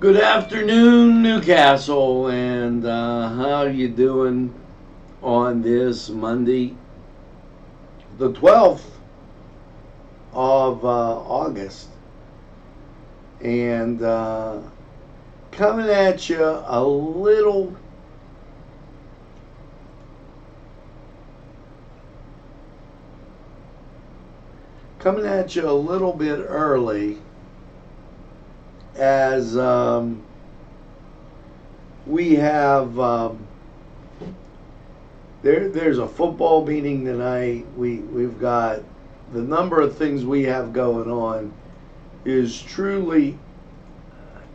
Good afternoon, New Castle, and uh, how you doing on this Monday, the 12th of uh, August, and uh, coming at you a little coming at you a little bit early as um, we have um, there there's a football meeting tonight. We we've got the number of things we have going on is truly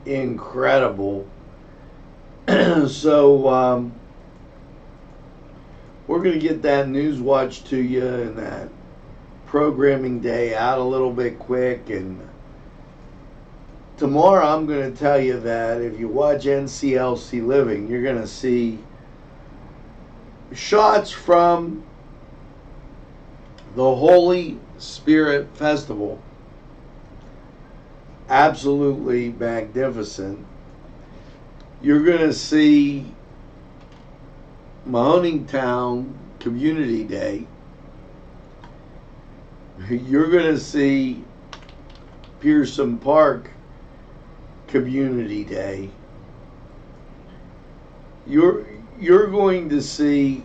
incredible. So um, we're going to get that news watch to you and that programming day out a little bit quick and tomorrow I'm going to tell you that if you watch NCLC Living, you're going to see shots from the Holy Spirit Festival. Absolutely magnificent. You're going to see Mahoning Community Day. You're going to see Pearson Park Community Day, you're you're going to see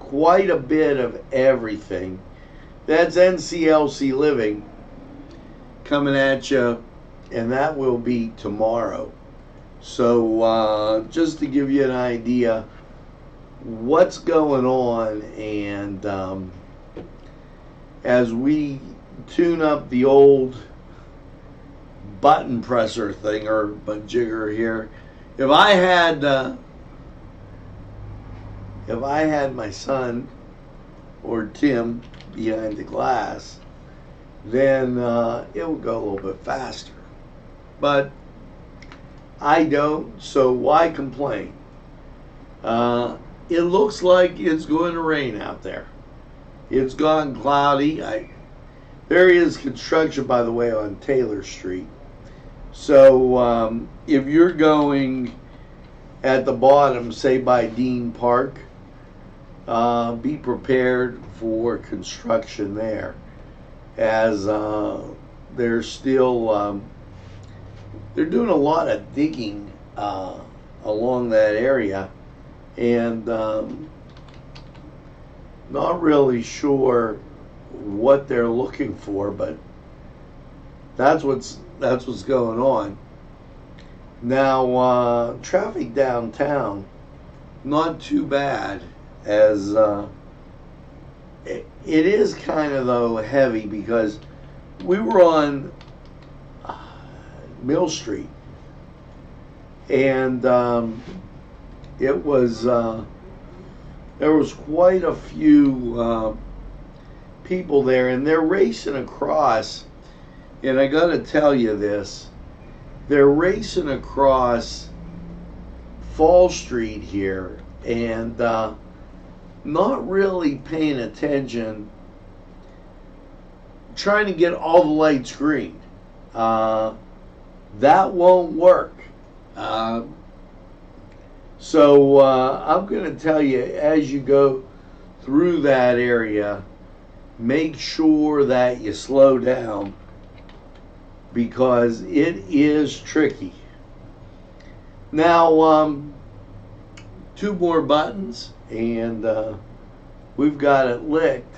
quite a bit of everything. That's NCLC Living coming at you, and that will be tomorrow. So uh, just to give you an idea what's going on, and um, as we tune up the old button presser thing or jigger here. If I had uh, if I had my son or Tim behind the glass, then uh, it would go a little bit faster. But I don't, so why complain? Uh, it looks like it's going to rain out there. It's gone cloudy. I, there is construction, by the way, on Taylor Street. So um, if you're going at the bottom, say by Dean Park, uh, be prepared for construction there, as uh, they're still um, they're doing a lot of digging uh, along that area, and um, not really sure what they're looking for, but that's what's that's what's going on. Now, uh, traffic downtown, not too bad, as uh, it, it is kind of though heavy because we were on uh, Mill Street, and um, it was uh, there was quite a few uh, people there, and they're racing across and I got to tell you this they're racing across Fall Street here and uh, not really paying attention, trying to get all the lights green. Uh, that won't work. Uh, so I'm going to tell you as you go through that area, make sure that you slow down because it is tricky. Now, um, two more buttons, and uh, we've got it licked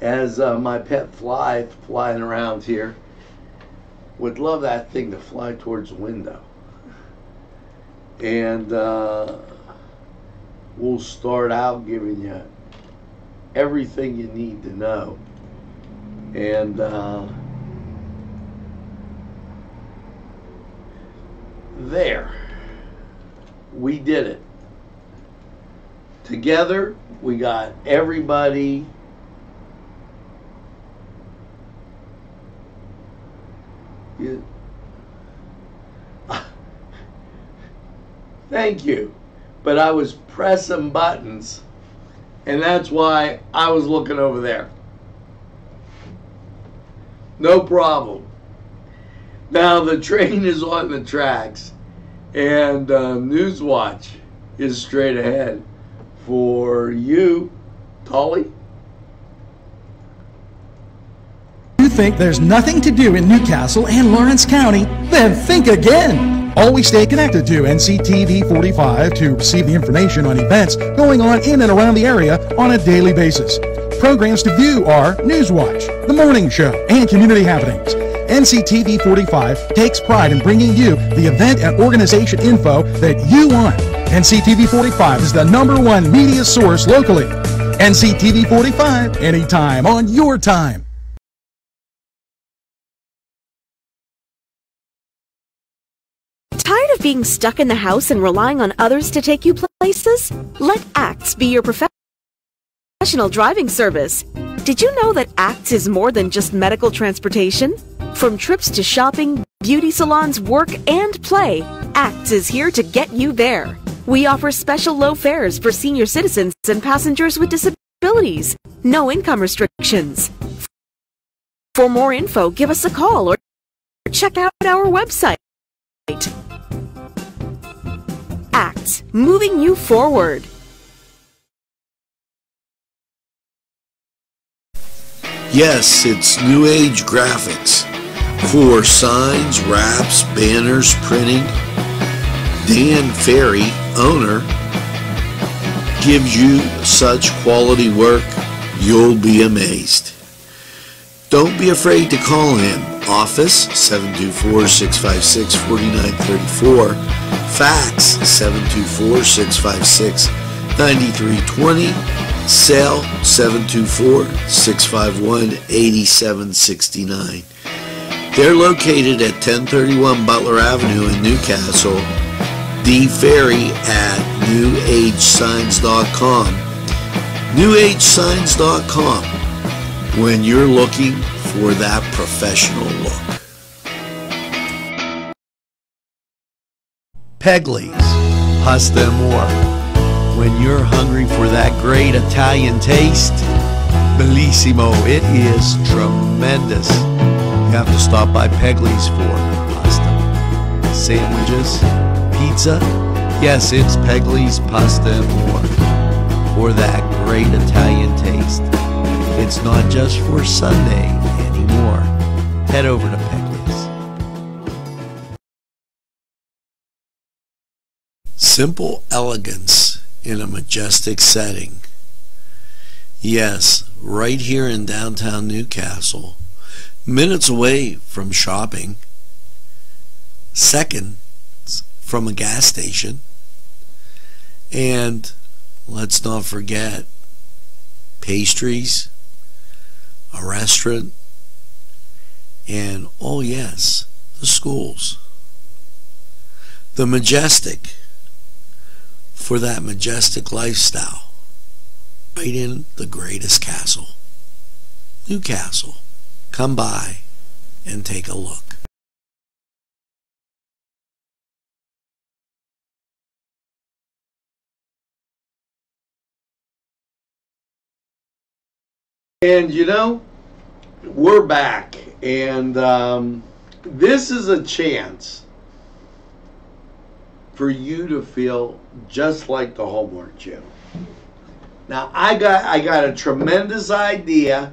as uh, my pet fly flying around here. Would love that thing to fly towards the window. And uh, we'll start out giving you everything you need to know. And uh, there. We did it. Together, we got everybody you, Thank you. But I was pressing buttons, and that's why I was looking over there. No problem. Now the train is on the tracks, and uh, Newswatch is straight ahead for you, Tully. You think there's nothing to do in New Castle and Lawrence County? Then think again. Always stay connected to NCTV 45 to receive the information on events going on in and around the area on a daily basis. Programs to view are Newswatch, The Morning Show, and Community Happenings. NCTV 45 takes pride in bringing you the event and organization info that you want. NCTV 45 is the number one media source locally. NCTV 45, anytime on your time. Of being stuck in the house and relying on others to take you places? Let ACTS be your professional driving service. Did you know that ACTS is more than just medical transportation? From trips to shopping, beauty salons, work, and play, ACTS is here to get you there. We offer special low fares for senior citizens and passengers with disabilities. No income restrictions. For more info, give us a call or check out our website. ACTS, moving you forward. Yes, it's New Age Graphics for signs, wraps, banners, printing. Dan Ferry, owner, gives you such quality work, you'll be amazed. Don't be afraid to call him. Office 724-656-4934. Fax 724-656-9320. Cell 724-651-8769. They're located at 1031 Butler Avenue in New Castle. the Ferry at newagesigns.com. Newagesigns.com when you're looking for that professional look. Pegley's Pasta More. When you're hungry for that great Italian taste, bellissimo, it is tremendous. You have to stop by Pegley's for pasta, sandwiches, pizza. Yes, it's Pegley's Pasta More for that great Italian taste. It's not just for Sunday anymore. Head over to Pegley's. Simple elegance in a majestic setting. Yes, right here in downtown New Castle, minutes away from shopping, seconds from a gas station, and let's not forget pastries, a restaurant, and oh yes, the schools. The majestic for that majestic lifestyle right in the greatest castle, New Castle. Come by and take a look. And you know, we're back, and um, this is a chance for you to feel just like the homework channel. Now, I got I got a tremendous idea,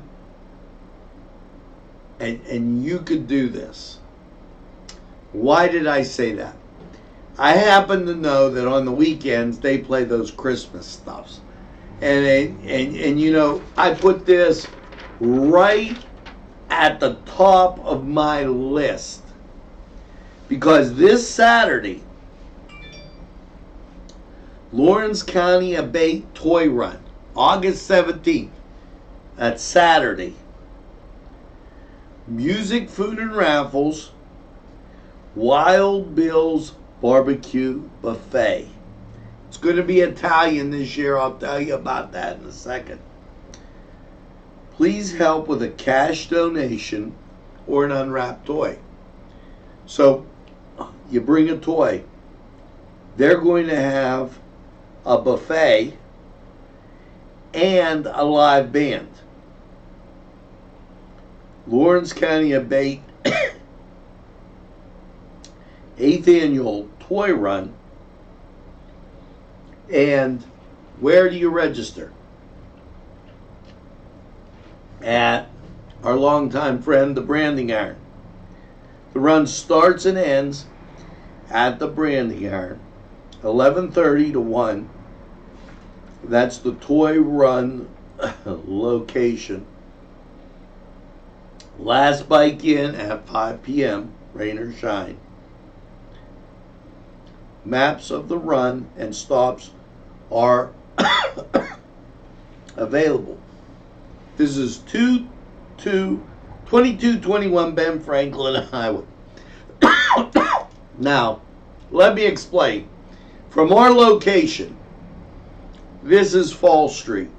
and and you could do this. Why did I say that? I happen to know that on the weekends they play those Christmas stuffs and and and you know I put this right at the top of my list. Because this Saturday Lawrence County Abate Toy Run August 17th that's Saturday music food and raffles Wild Bill's barbecue buffet it's going to be Italian this year. I'll tell you about that in a second. Please help with a cash donation or an unwrapped toy. So you bring a toy. They're going to have a buffet and a live band. Lawrence County Abate eighth annual toy run. And where do you register? At our longtime friend, the Branding Iron. The run starts and ends at the Branding Iron, 11:30 to 1. That's the toy run location. Last bike in at 5 p.m., rain or shine. Maps of the run and stops are available. This is 2 2 2221 Ben Franklin Highway. now, let me explain. From our location, this is Fall Street.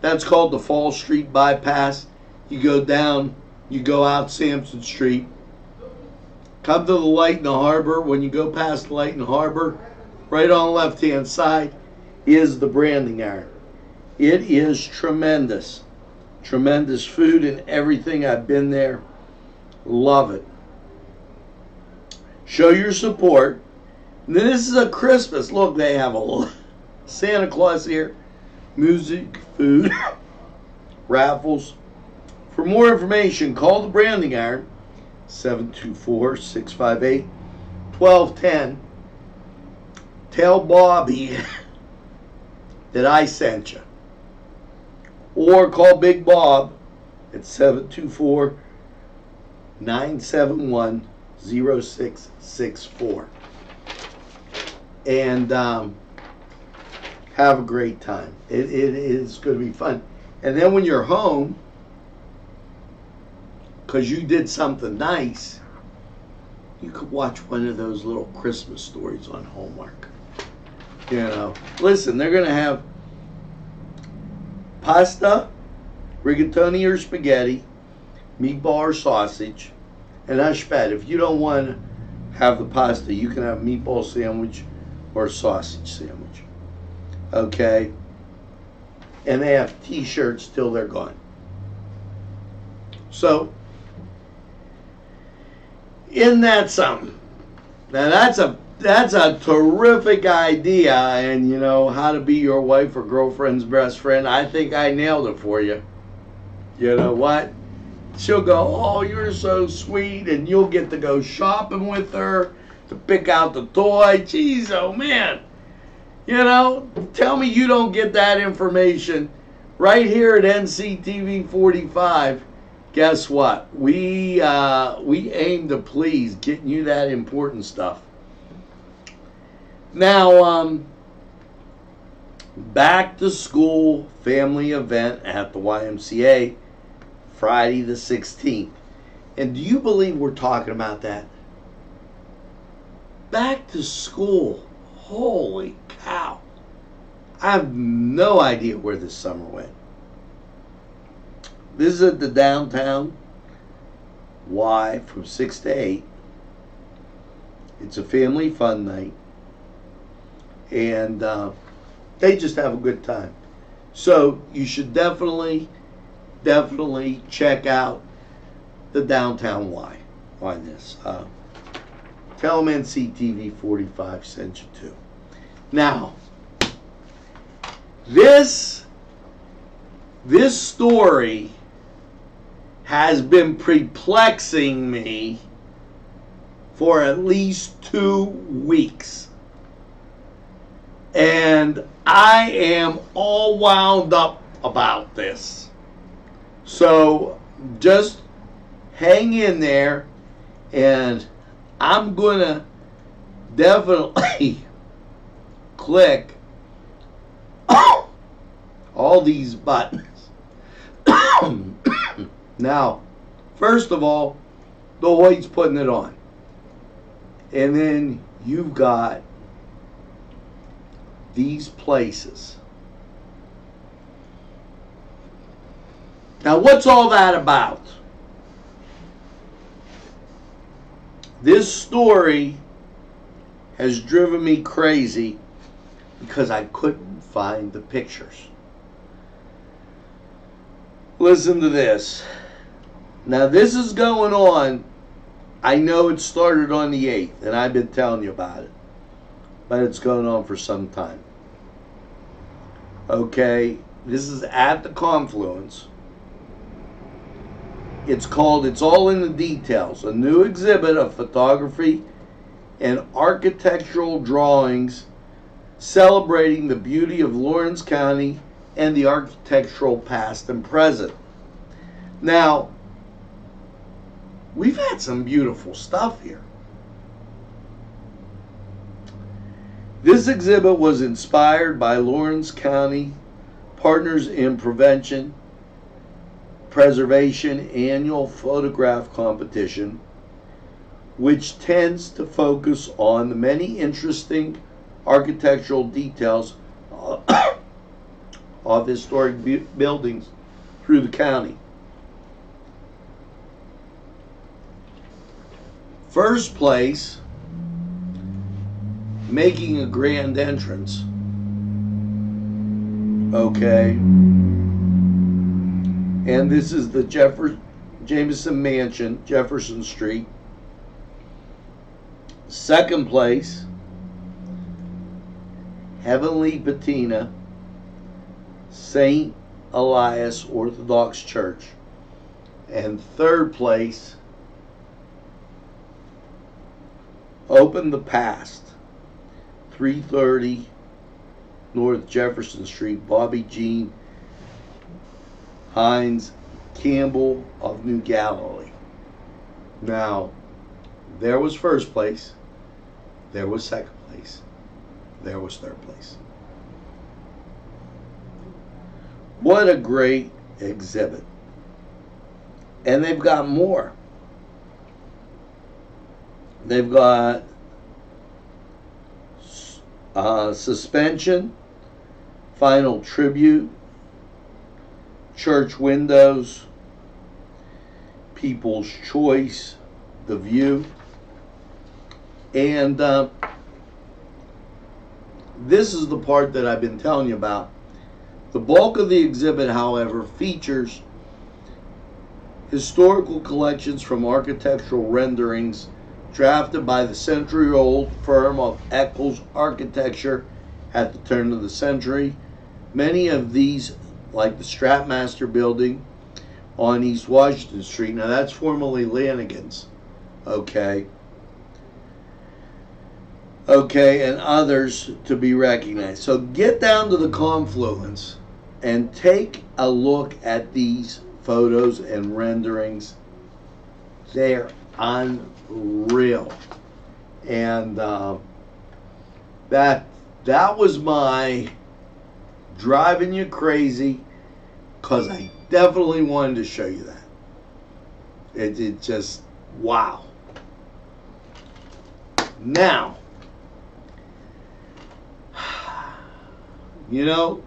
That's called the Fall Street bypass. You go down, you go out Sampson Street, come to the light in the harbor. When you go past light in the harbor, right on the left hand side is the branding iron. It is tremendous. Tremendous food and everything. I've been there. Love it. Show your support. And this is a Christmas. Look, they have a Santa Claus here. Music, food, raffles. For more information, call the Branding Iron 724 658 1210. Tell Bobby that I sent you. Or call Big Bob at 724 971 0664. And um, have a great time. It, it is going to be fun. And then when you're home, because you did something nice, you could watch one of those little Christmas stories on Hallmark. You know, listen, they're going to have pasta, rigatoni or spaghetti, meatball or sausage, and ashped. If you don't want to have the pasta, you can have meatball sandwich or sausage sandwich. Okay? And they have t-shirts till they're gone. So, isn't that something? Now that's a that's a terrific idea and you know how to be your wife or girlfriend's best friend. I think I nailed it for you. You know what? She'll go, "Oh, you're so sweet," and you'll get to go shopping with her to pick out the toy. Jeez, oh man. You know, tell me you don't get that information right here at NCTV 45 guess what? We uh, we aim to please, getting you that important stuff. Now, um, back to school family event at the YMCA, Friday the 16th. And do you believe we're talking about that? Back to school. Holy cow. I have no idea where this summer went visit the downtown Y from 6 to 8. It's a family fun night. And uh, they just have a good time. So you should definitely, definitely check out the downtown Y on this. Uh, tell them NCTV 45 sent you to. Now, this this story has been perplexing me for at least two weeks. And I am all wound up about this. So just hang in there and I'm going to definitely click all these buttons. Now, first of all, the Hoyt's putting it on. And then you've got these places. Now, what's all that about? This story has driven me crazy because I couldn't find the pictures. Listen to this. Now, this is going on. I know it started on the 8th, and I've been telling you about it, but it's going on for some time. Okay, this is at the confluence. It's called It's All in the Details, a new exhibit of photography and architectural drawings celebrating the beauty of Lawrence County and the architectural past and present. Now, we've had some beautiful stuff here. This exhibit was inspired by Lawrence County Partners in Prevention Preservation annual photograph competition, which tends to focus on the many interesting architectural details of historic buildings through the county. First place, making a grand entrance. Okay. And this is the Jefferson Jameson Mansion, Jefferson Street. Second place, Heavenly Patina, St. Elias Orthodox Church. And third place, Open the Past, 330 North Jefferson Street, Bobby Jean Hines Campbell of New Galilee. Now, there was first place, there was second place, there was third place. What a great exhibit. And they've got more. They've got uh, suspension, final tribute, church windows, people's choice, the view, and uh, this is the part that I've been telling you about. The bulk of the exhibit, however, features historical collections from architectural renderings drafted by the century old firm of Eckles Architecture at the turn of the century. Many of these, like the Stratmaster Building on East Washington Street, now that's formerly Lanigan's, okay? Okay, and others to be recognized. So get down to the confluence and take a look at these photos and renderings. They're unreal, and uh, that that was my driving you crazy because I definitely wanted to show you that. It, it just wow. Now, you know,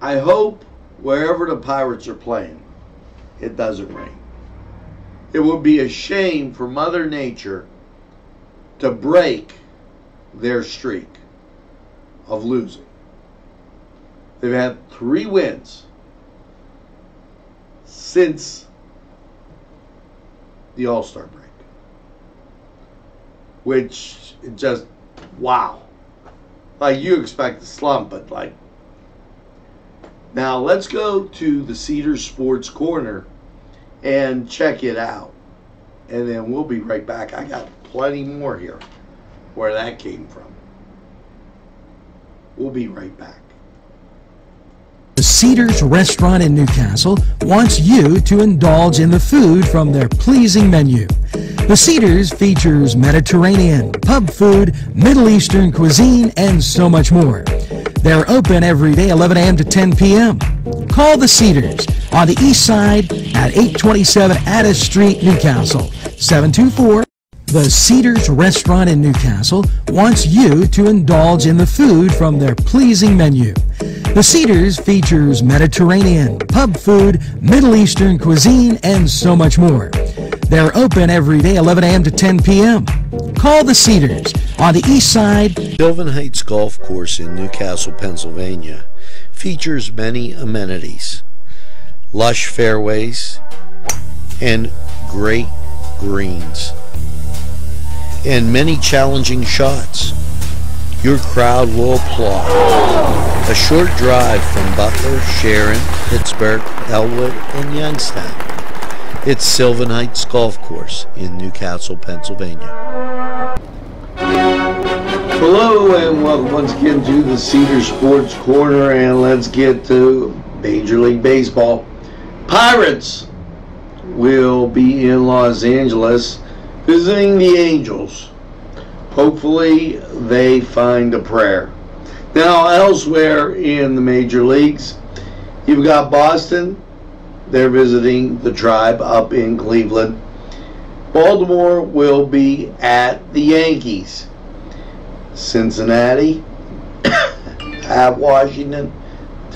I hope wherever the Pirates are playing, it doesn't rain. It would be a shame for Mother Nature to break their streak of losing. They've had three wins since the All Star break, which just wow. Like you expect a slump, but like now let's go to the Cedars Sports Corner and check it out. And then we'll be right back. I got plenty more here where that came from. We'll be right back. The Cedars Restaurant in New Castle wants you to indulge in the food from their pleasing menu. The Cedars features Mediterranean, pub food, Middle Eastern cuisine, and so much more. They're open every day 11 a.m. to 10 p.m. Call the Cedars on the east side at 827 Addis Street, New Castle, 724 the Cedars Restaurant in New Castle wants you to indulge in the food from their pleasing menu. The Cedars features Mediterranean, pub food, Middle Eastern cuisine, and so much more. They're open every day 11 a.m. to 10 p.m. Call the Cedars on the east side. Sylvan Heights Golf Course in New Castle, Pennsylvania features many amenities, lush fairways, and great greens and many challenging shots. Your crowd will applaud. A short drive from Butler, Sharon, Pittsburgh, Ellwood, and Youngstown. It's Sylvan Heights Golf Course in New Castle, Pennsylvania. Hello and welcome once again to the Cedar Sports Corner and let's get to Major League Baseball. Pirates will be in Los Angeles visiting the Angels. Hopefully they find a prayer. Now elsewhere in the major leagues, you've got Boston. They're visiting the tribe up in Cleveland. Baltimore will be at the Yankees. Cincinnati at Washington.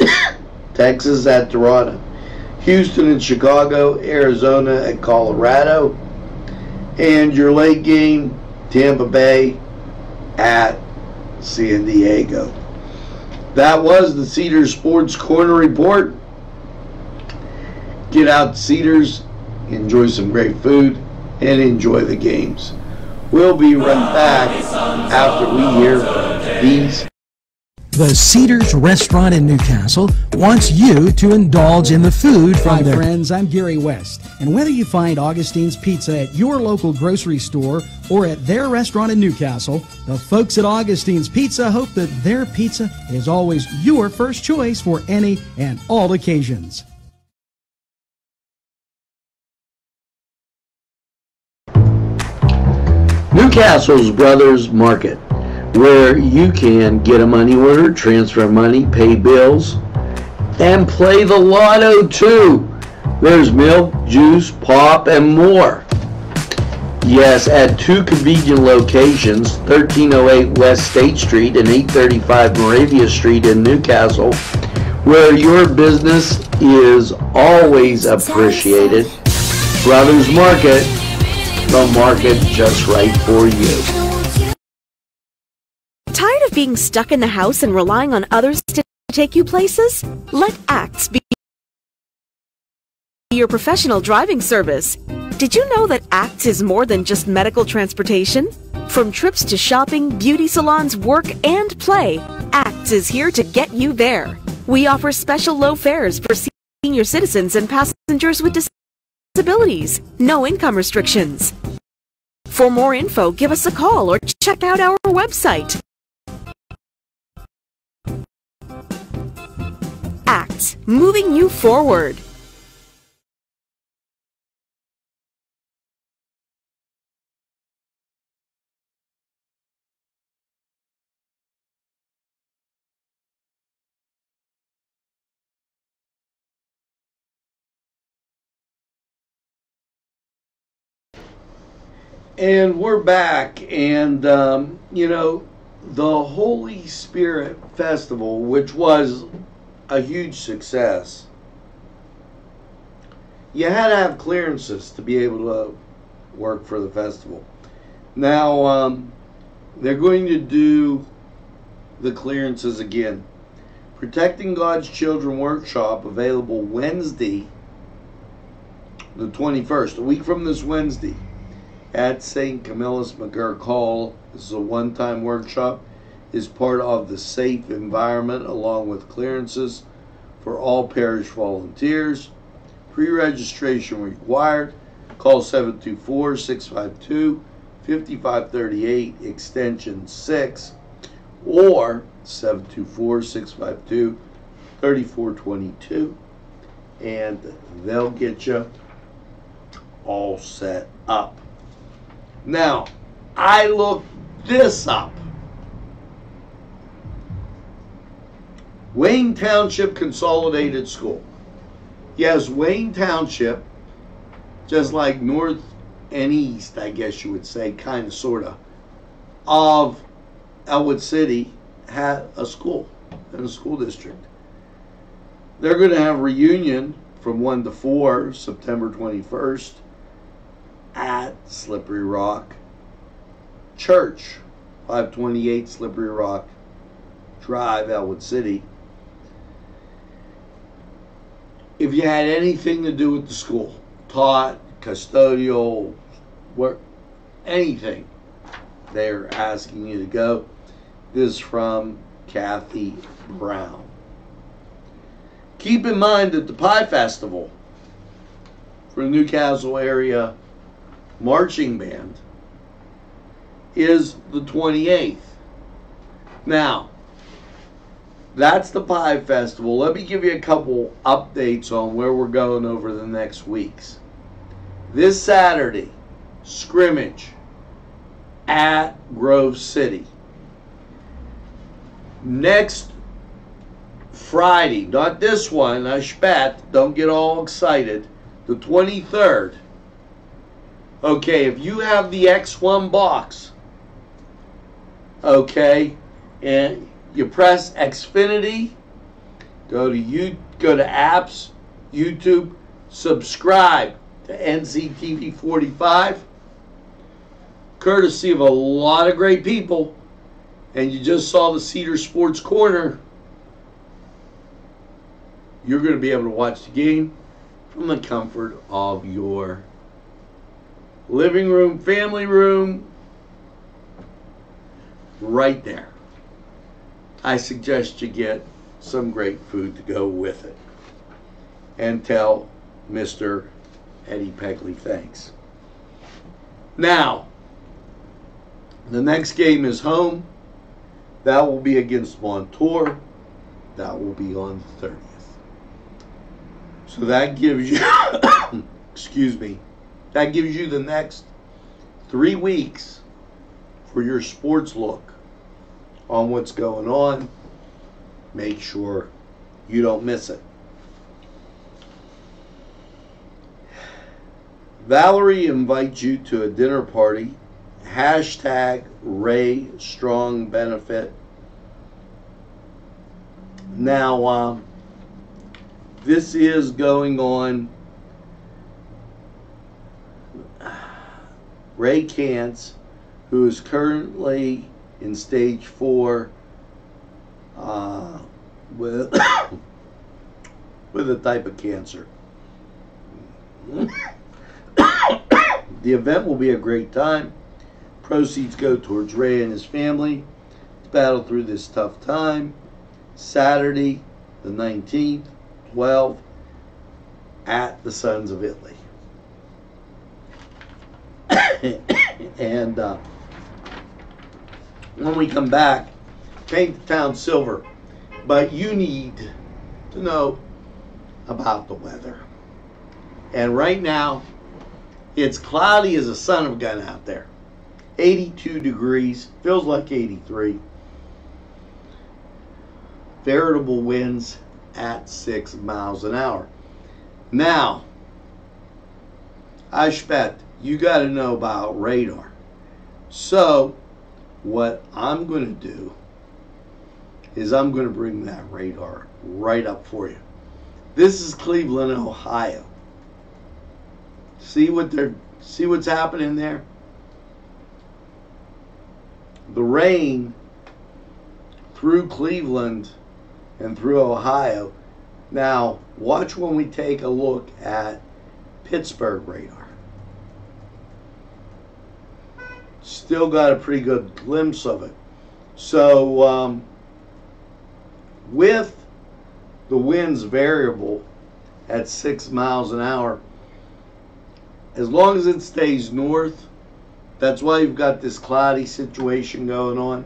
Texas at Toronto. Houston and Chicago, Arizona and Colorado, and your late game, Tampa Bay at San Diego. That was the Cedars Sports Corner Report. Get out to Cedars, enjoy some great food, and enjoy the games. We'll be right back after we hear these. The Cedars Restaurant in New Castle wants you to indulge in the food from Hi, their friends. I'm Gary West. And whether you find Augustine's Pizza at your local grocery store or at their restaurant in New Castle, the folks at Augustine's Pizza hope that their pizza is always your first choice for any and all occasions. New Castle's Brothers Market, where you can get a money order, transfer money, pay bills, and play the lotto too. There's milk, juice, pop, and more. Yes, at two convenient locations, 1308 West State Street and 835 Moravia Street in New Castle, where your business is always appreciated. Brothers Market, the market just right for you. Being stuck in the house and relying on others to take you places? Let ACTS be your professional driving service. Did you know that ACTS is more than just medical transportation? From trips to shopping, beauty salons, work, and play, ACTS is here to get you there. We offer special low fares for senior citizens and passengers with disabilities. No income restrictions. For more info, give us a call or check out our website. Moving you forward. And we're back, and um, you know, the Holy Spirit Festival, which was a huge success, you had to have clearances to be able to work for the festival. Now, um, they're going to do the clearances again. Protecting God's Children workshop available Wednesday, the 21st, a week from this Wednesday at St. Camillus McGurk Hall. This is a one time workshop, is part of the safe environment along with clearances for all parish volunteers. Pre registration required. Call 724 652 5538, extension 6, or 724 652 3422, and they'll get you all set up. Now, I looked this up. Wayne Township Consolidated School. Yes, Wayne Township, just like north and east, I guess you would say, kind of, sort of, of Ellwood City, had a school and a school district. They're going to have reunion from 1 to 4, September 21st at Slippery Rock Church, 528 Slippery Rock Drive, Ellwood City. If you had anything to do with the school, taught, custodial, work, anything they're asking you to go. This is from Kathy Brown. Keep in mind that the Pie Festival for the New Castle area marching band is the 28th. Now, that's the Pie Festival. Let me give you a couple updates on where we're going over the next weeks. This Saturday, scrimmage at Grove City. Next Friday, not this one, I spet, don't get all excited, the 23rd. Okay, if you have the X1 box, okay, and you press Xfinity, go to you go to apps, YouTube, subscribe to NCTV 45, courtesy of a lot of great people, and you just saw the Cedar Sports Corner. You're going to be able to watch the game from the comfort of your living room, family room, right there. I suggest you get some great food to go with it. And tell Mr. Eddie Pegley thanks. Now, the next game is home. That will be against Montour. That will be on the 30th. So that gives you, excuse me, that gives you the next three weeks for your sports look on what's going on. Make sure you don't miss it. Valerie invites you to a dinner party. Hashtag Ray Strong Benefit. Now, um, this is going on. Ray Cance, who is currently in stage four uh, with with a type of cancer. the event will be a great time. Proceeds go towards Ray and his family to battle through this tough time. Saturday, the 19th, 12, at the Sons of Italy. and uh, when we come back, paint the town silver. But you need to know about the weather. And right now, it's cloudy as a son of a gun out there. 82 degrees, feels like 83. Veritable winds at 6 miles an hour. Now, I expect you got to know about radar. So, what I'm going to do is I'm going to bring that radar right up for you. This is Cleveland, Ohio. See what they're see what's happening there? The rain through Cleveland and through Ohio. Now, watch when we take a look at Pittsburgh radar. Still got a pretty good glimpse of it. So, um, with the winds variable at six miles an hour, as long as it stays north, that's why you've got this cloudy situation going on.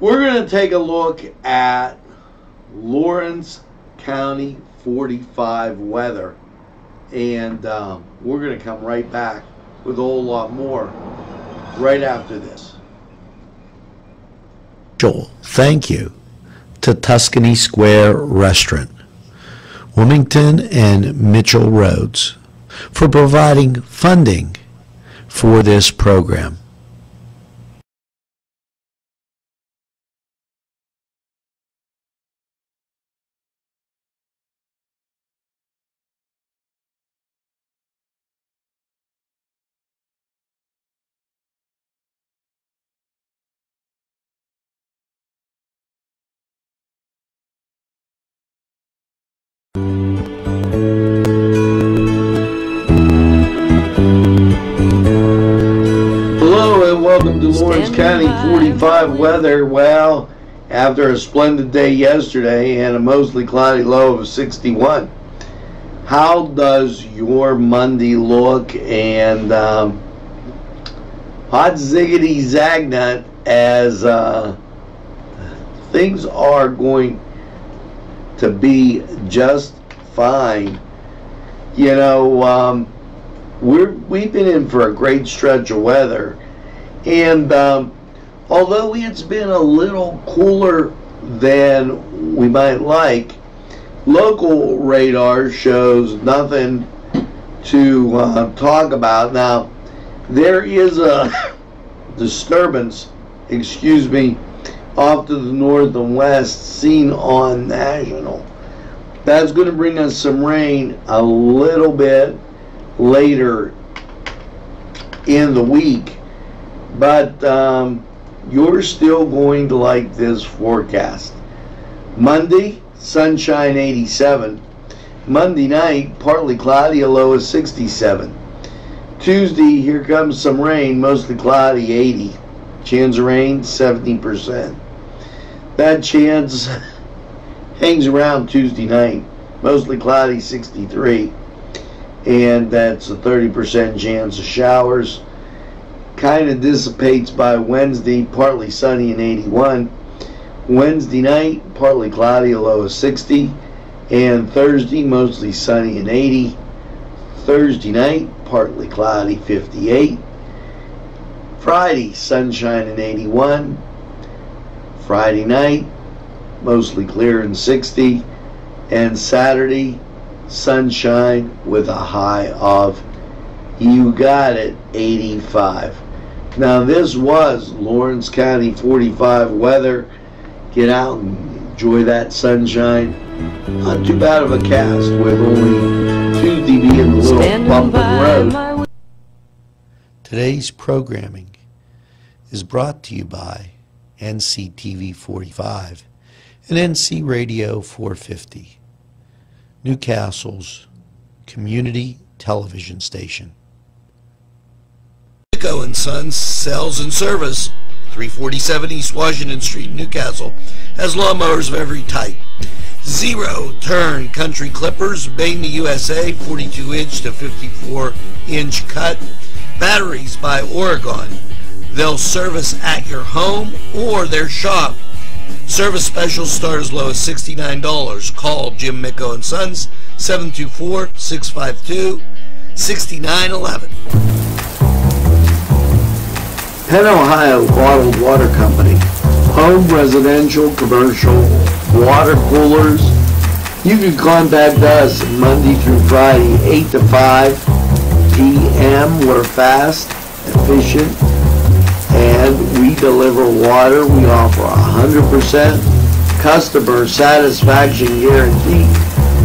We're going to take a look at Lawrence County 45 weather, and um, we're going to come right back with a whole lot more right after this. Joel, thank you to Tuscany Square Restaurant, Wilmington and Mitchell Roads for providing funding for this program. Lawrence County 45 weather. Well, after a splendid day yesterday and a mostly cloudy low of 61, how does your Monday look? And um, hot ziggity zagnut as uh, things are going to be just fine. You know, um, we're we've been in for a great stretch of weather, and um, although it's been a little cooler than we might like, local radar shows nothing to uh, talk about. Now, there is a disturbance, excuse me, off to the north and west seen on national. That's going to bring us some rain a little bit later in the week, but um, you're still going to like this forecast. Monday, sunshine 87. Monday night, partly cloudy, a low of 67. Tuesday, here comes some rain, mostly cloudy, 80. Chance of rain, 70%. That chance hangs around Tuesday night, mostly cloudy, 63 and that's a 30% chance of showers. Kind of dissipates by Wednesday, partly sunny and 81. Wednesday night, partly cloudy, a low of 60. And Thursday, mostly sunny and 80. Thursday night, partly cloudy, 58. Friday, sunshine and 81. Friday night, mostly clear and 60. And Saturday, sunshine with a high of, you got it, 85. Now, this was Lawrence County 45 weather. Get out and enjoy that sunshine. Not too bad of a cast with only 2 dB in the little bump of the road. Today's programming is brought to you by NCTV 45 and NC Radio 450. New Castle's community television station. Nico and Sons Sales and Service, 347 East Washington Street, New Castle, has lawnmowers of every type. Zero turn country clippers, made in the USA, 42 inch to 54 inch cut. Batteries by Oregon. They'll service at your home or their shop. Service specials start as low as $69. Call Jim Micko and Sons 724-652-6911. Penn Ohio Bottled Water Company. Home, residential, commercial, water coolers. You can contact us Monday through Friday, 8 to 5 p.m. We're fast, efficient, and we deliver water. We offer a 100% customer satisfaction guarantee.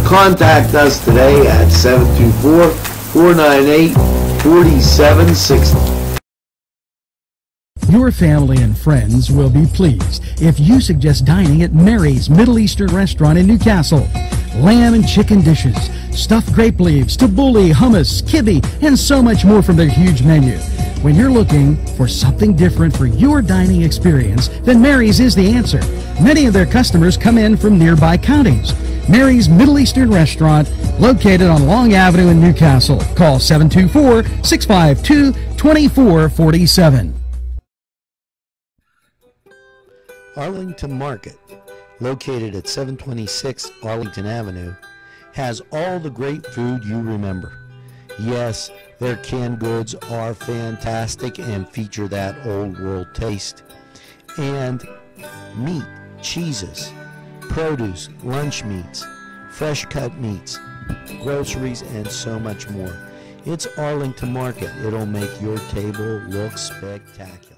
Contact us today at 724-498-4760. Your family and friends will be pleased if you suggest dining at Mary's Middle Eastern Restaurant in New Castle. Lamb and chicken dishes, stuffed grape leaves, tabbouleh, hummus, kibbe, and so much more from their huge menu. When you're looking for something different for your dining experience, then Mary's is the answer. Many of their customers come in from nearby counties. Mary's Middle Eastern Restaurant, located on Long Avenue in New Castle. Call 724 652 2447. Arlington Market, located at 726 Arlington Avenue, has all the great food you remember. Yes, their canned goods are fantastic and feature that old world taste. And meat, cheeses, produce, lunch meats, fresh cut meats, groceries, and so much more. It's Arlington Market. It'll make your table look spectacular.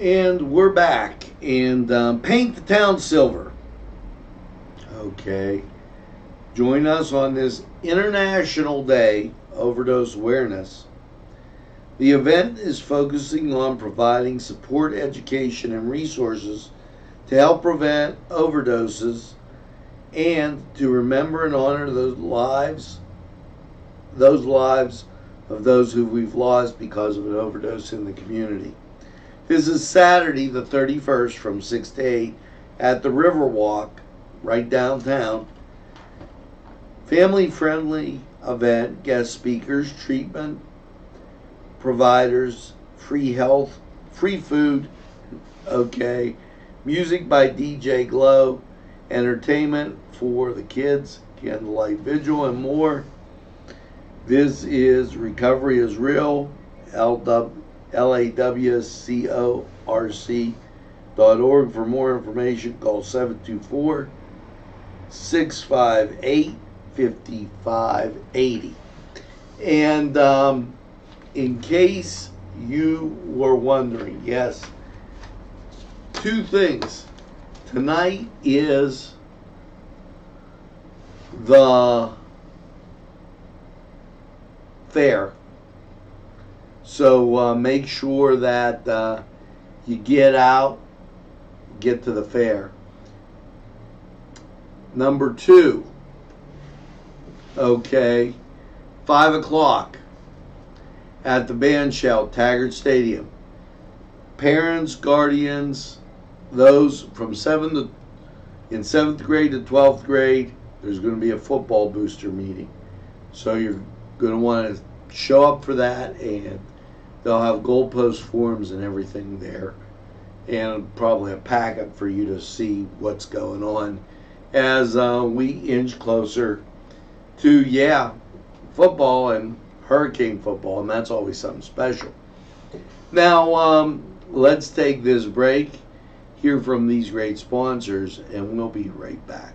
And we're back. And um, paint the town silver. Okay. Join us on this International Day overdose awareness. The event is focusing on providing support, education, and resources to help prevent overdoses and to remember and honor those lives those lives of those who we've lost because of an overdose in the community. This is Saturday the 31st from 6 to 8 at the Riverwalk right downtown. Family friendly event, guest speakers, treatment providers, free health, free food, okay, music by DJ Glow, entertainment for the kids, candlelight vigil, and more. This is Recovery is Real, L-A-W-C-O-R-C.org. For more information, call 724 658 5580. And um, in case you were wondering, yes, two things. Tonight is the fair. So uh, make sure that uh, you get out, get to the fair. Number two, okay, five o'clock at the band shell, Taggart Stadium. Parents, guardians, those from seventh to in seventh grade to twelfth grade, there's going to be a football booster meeting. So you're going to want to show up for that, and they'll have goalpost forms and everything there, and probably a packet for you to see what's going on as uh, we inch closer to yeah, football and hurricane football, and that's always something special. Now, um, let's take this break, hear from these great sponsors, and we'll be right back.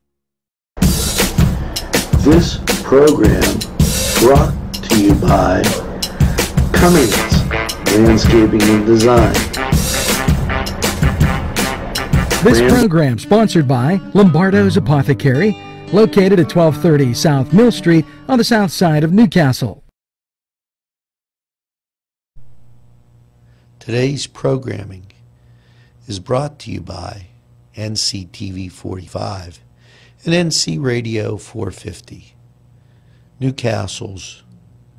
This program brought to you by Cummings Landscaping and Design. This Brand- program sponsored by Lombardo's Apothecary, located at 1230 South Mill Street on the south side of New Castle. Today's programming is brought to you by NCTV 45 and NC Radio 450, New Castle's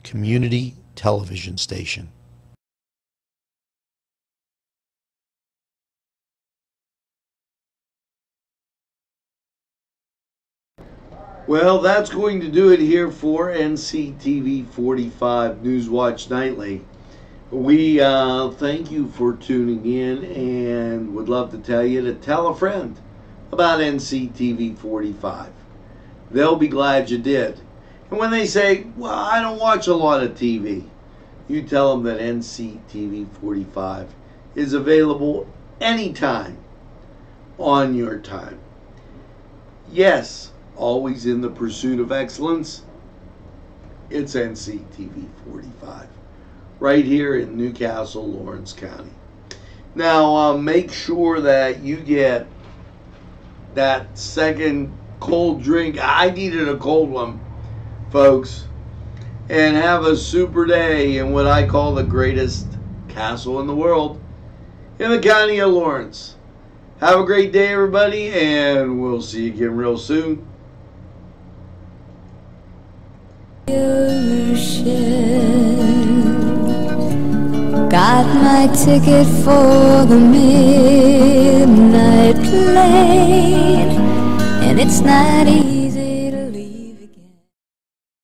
community television station. Well, that's going to do it here for NCTV 45 Newswatch Nightly. We uh, thank you for tuning in and would love to tell you to tell a friend about NCTV 45. They'll be glad you did. And when they say, Well, I don't watch a lot of TV, you tell them that NCTV 45 is available anytime on your time. Yes, always in the pursuit of excellence. It's NCTV 45 right here in New Castle, Lawrence County. Now, uh, make sure that you get that second cold drink. I needed a cold one, folks. And have a super day in what I call the greatest castle in the world in the county of Lawrence. Have a great day, everybody, and we'll see you again real soon. Got my ticket for the midnight plane, and it's not easy.